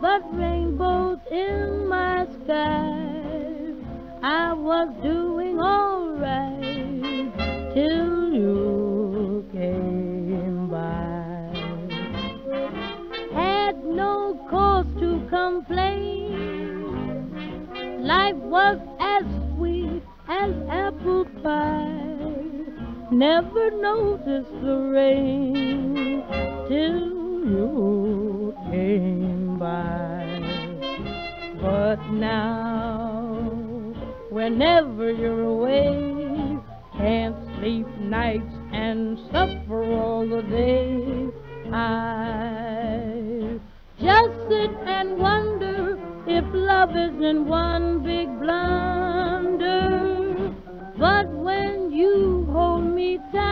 but rainbows in my sky. I was doing alright till you came by. Had no cause to complain. Life was as sweet as apple pie. Never noticed the rain till you came by. But now, whenever you're away, can't sleep nights and suffer all the day. I just sit and wonder if love isn't one big blunder. But when you hold me tight,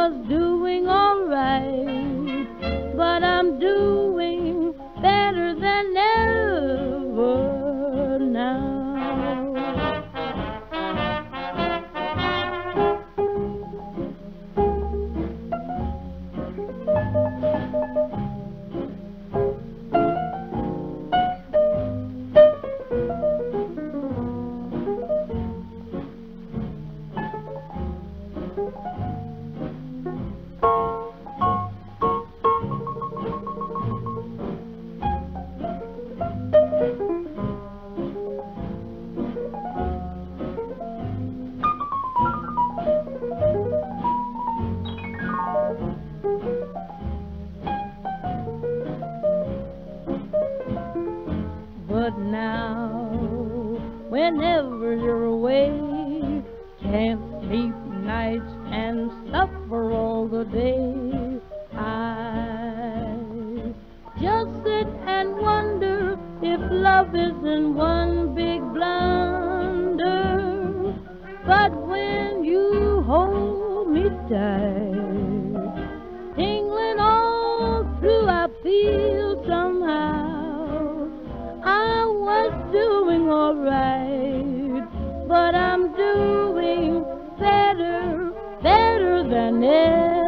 was doing alright, But now, whenever you're away, can't sleep nights and suffer all the day. I just sit and wonder if love isn't one big blunder. But when you hold me tight, I'm doing better, better than ever.